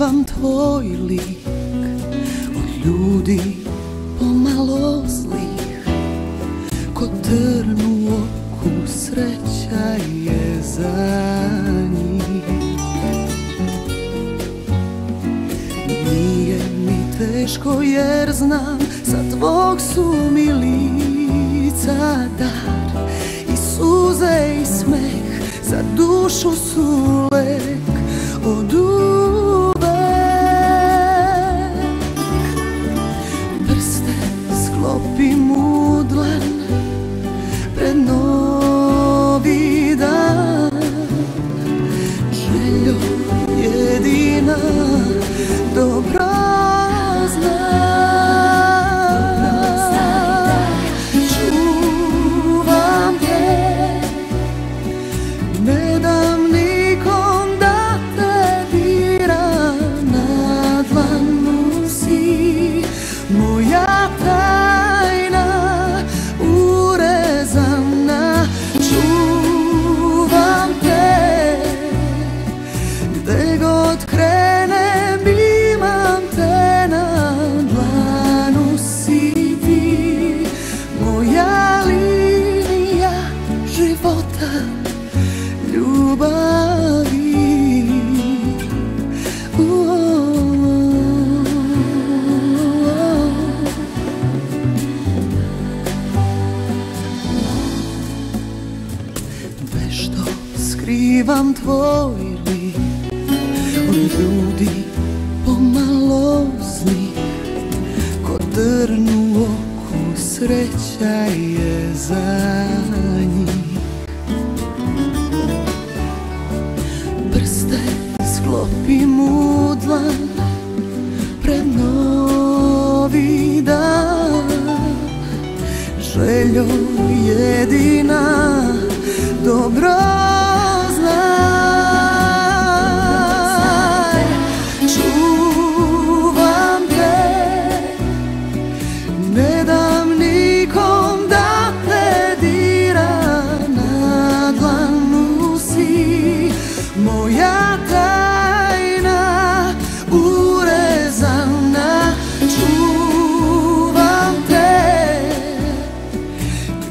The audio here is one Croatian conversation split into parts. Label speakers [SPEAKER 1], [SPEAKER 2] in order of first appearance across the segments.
[SPEAKER 1] skrivam tvoj lik Od ljudi pomalo zlih. Ko trn u oku sreća je za njih. Nije mi teško jer znam Sa tvog su mi lica dar. I suze i smeh Za dušu su lek Od ljubavi. Vešto skrivam tvoj lik. Od ljudi pomalo zlih Ko trn u oku sreća je za novi dan Željo jedina dobro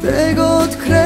[SPEAKER 1] tego odkryć.